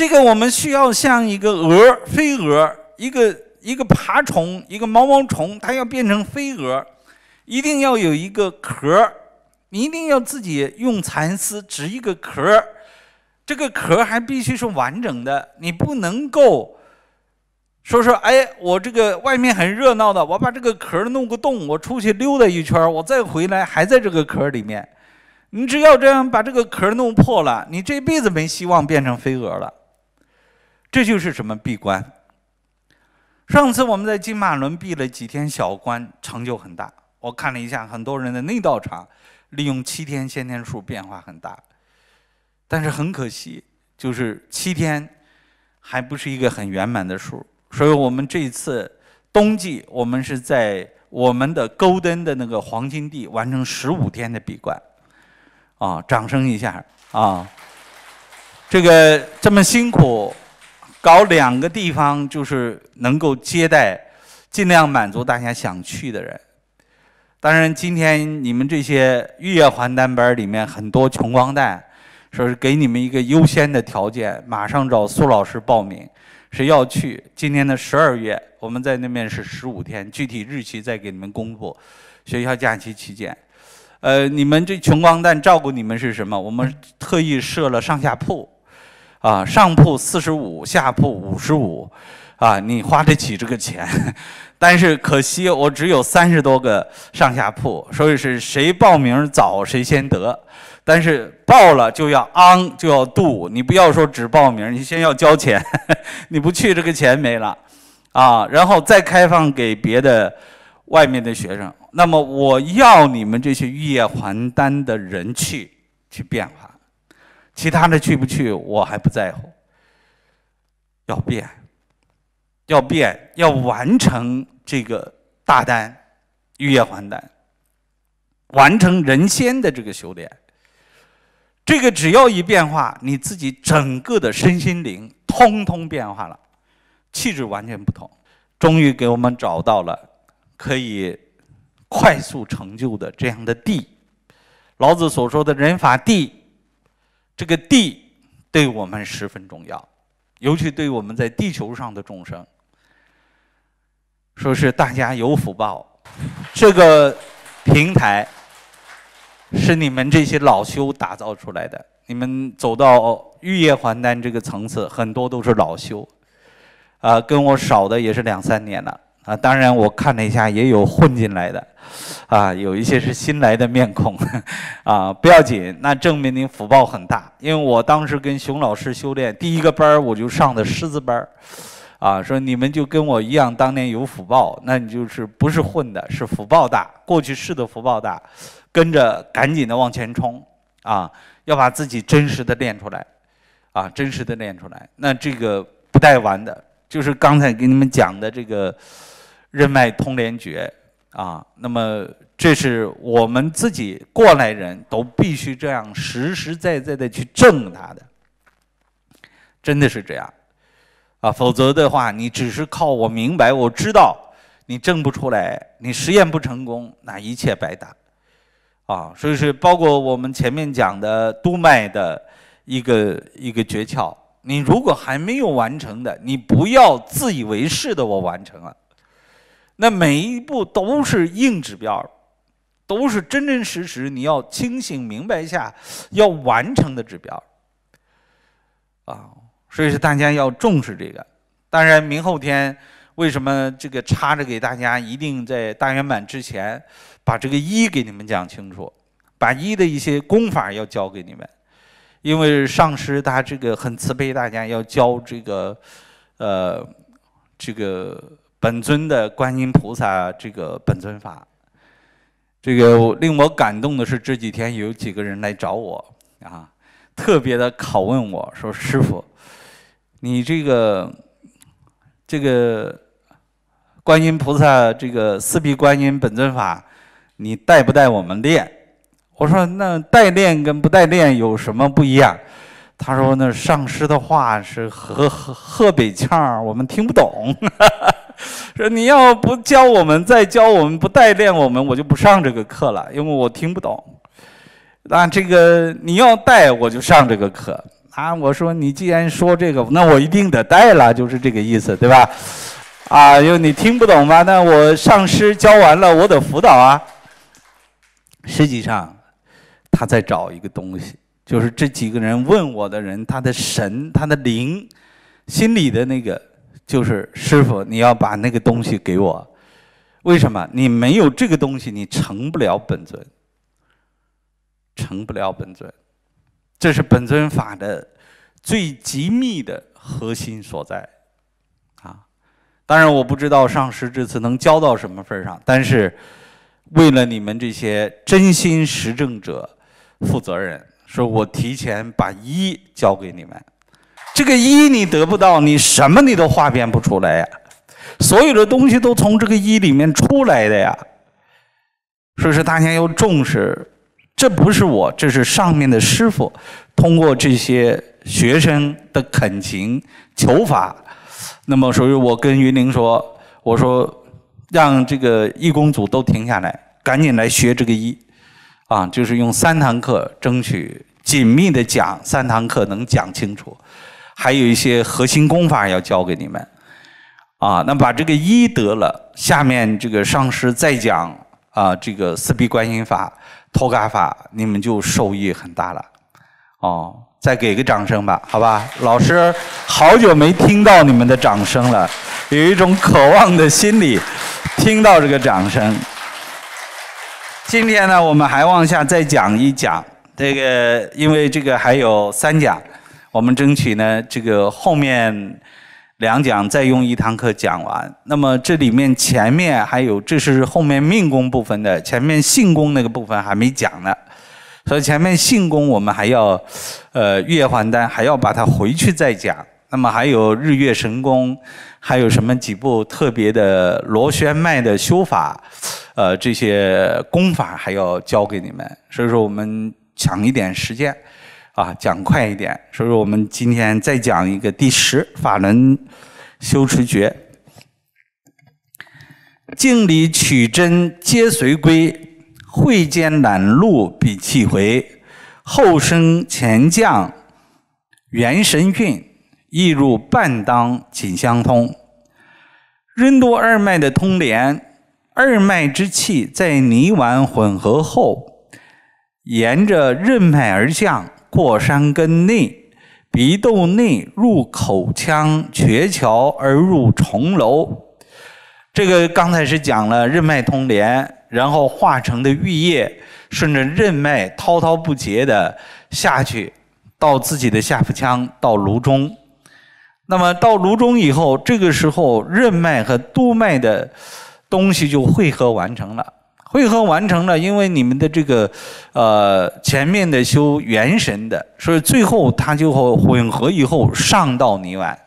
这个我们需要像一个蛾、飞蛾，一个一个爬虫，一个毛毛虫，它要变成飞蛾，一定要有一个壳你一定要自己用蚕丝织一个壳这个壳还必须是完整的，你不能够说说，哎，我这个外面很热闹的，我把这个壳弄个洞，我出去溜达一圈，我再回来还在这个壳里面。你只要这样把这个壳弄破了，你这辈子没希望变成飞蛾了。这就是什么闭关？上次我们在金马伦闭了几天小关，成就很大。我看了一下很多人的内道场，利用七天先天数变化很大。但是很可惜，就是七天还不是一个很圆满的数。所以我们这一次冬季，我们是在我们的勾登的那个黄金地完成十五天的闭关。啊，掌声一下啊！这个这么辛苦，搞两个地方就是能够接待，尽量满足大家想去的人。当然，今天你们这些玉叶还单班里面很多穷光蛋，说是给你们一个优先的条件，马上找苏老师报名，谁要去？今年的十二月，我们在那边是十五天，具体日期再给你们公布。学校假期期间。呃，你们这穷光蛋照顾你们是什么？我们特意设了上下铺，啊，上铺四十五，下铺五十五，啊，你花得起这个钱，但是可惜我只有三十多个上下铺，所以是谁报名早谁先得，但是报了就要昂就要度，你不要说只报名，你先要交钱，你不去这个钱没了，啊，然后再开放给别的外面的学生。那么我要你们这些玉叶还丹的人去去变化，其他的去不去我还不在乎。要变，要变，要完成这个大单玉叶还丹，完成人仙的这个修炼。这个只要一变化，你自己整个的身心灵通通变化了，气质完全不同。终于给我们找到了可以。快速成就的这样的地，老子所说的人法地，这个地对我们十分重要，尤其对我们在地球上的众生，说是大家有福报。这个平台是你们这些老修打造出来的，你们走到玉叶还丹这个层次，很多都是老修，啊，跟我少的也是两三年了。啊，当然我看了一下，也有混进来的，啊，有一些是新来的面孔，啊，不要紧，那证明您福报很大。因为我当时跟熊老师修炼第一个班儿，我就上的狮子班儿，啊，说你们就跟我一样，当年有福报，那你就是不是混的，是福报大，过去世的福报大，跟着赶紧的往前冲，啊，要把自己真实的练出来，啊，真实的练出来，那这个不带玩的，就是刚才给你们讲的这个。任脉通连诀啊，那么这是我们自己过来人都必须这样实实在在的去证它的，真的是这样啊，否则的话，你只是靠我明白我知道，你证不出来，你实验不成功，那一切白搭啊。所以是包括我们前面讲的督脉的一个一个诀窍，你如果还没有完成的，你不要自以为是的我完成了。那每一步都是硬指标，都是真真实实你要清醒明白一下要完成的指标，啊，所以说大家要重视这个。当然，明后天为什么这个插着给大家，一定在大圆满之前把这个一给你们讲清楚，把一的一些功法要教给你们，因为上师他这个很慈悲，大家要教这个，呃，这个。本尊的观音菩萨这个本尊法，这个令我感动的是这几天有几个人来找我啊，特别的拷问我说：“师傅，你这个这个观音菩萨这个四臂观音本尊法，你带不带我们练？”我说：“那代练跟不代练有什么不一样？”他说：“那上师的话是河河河北腔我们听不懂。”说你要不教我们，再教我们，不代练我们，我就不上这个课了，因为我听不懂。那这个你要带，我就上这个课。啊，我说你既然说这个，那我一定得带了，就是这个意思，对吧？啊，因为你听不懂嘛，那我上师教完了，我得辅导啊。实际上，他在找一个东西，就是这几个人问我的人，他的神，他的灵，心里的那个，就是师傅，你要把那个东西给我。为什么？你没有这个东西，你成不了本尊，成不了本尊。这是本尊法的最极密的核心所在，啊！当然我不知道上师这次能教到什么份上，但是为了你们这些真心实证者负责任，说我提前把一交给你们。这个一你得不到，你什么你都化变不出来呀。所有的东西都从这个一里面出来的呀，所以说大家要重视，这不是我，这是上面的师傅通过这些学生的恳情求法，那么所以我跟云林说，我说让这个义工组都停下来，赶紧来学这个一，啊，就是用三堂课争取紧密的讲，三堂课能讲清楚，还有一些核心功法要教给你们。啊，那把这个一得了，下面这个上师再讲啊，这个四臂观音法、托嘎法，你们就受益很大了。哦，再给个掌声吧，好吧？老师好久没听到你们的掌声了，有一种渴望的心理，听到这个掌声。今天呢，我们还往下再讲一讲这个，因为这个还有三讲，我们争取呢，这个后面。两讲再用一堂课讲完，那么这里面前面还有，这是后面命宫部分的，前面性宫那个部分还没讲呢，所以前面性宫我们还要，呃，月还丹还要把它回去再讲。那么还有日月神功，还有什么几部特别的螺旋脉的修法，呃，这些功法还要教给你们。所以说我们抢一点时间。啊，讲快一点，所以说我们今天再讲一个第十法轮修持诀：镜里取真皆随归，会间揽路比气回，后升前降元神运，亦入半当紧相通。任督二脉的通连，二脉之气在泥丸混合后，沿着任脉而降。过山根内，鼻窦内入口腔鹊桥而入重楼。这个刚才是讲了任脉通连，然后化成的玉液顺着任脉滔滔不绝的下去，到自己的下腹腔，到颅中。那么到颅中以后，这个时候任脉和督脉的东西就汇合完成了。汇合完成了，因为你们的这个，呃，前面的修元神的，所以最后它就会混合以后上到泥丸。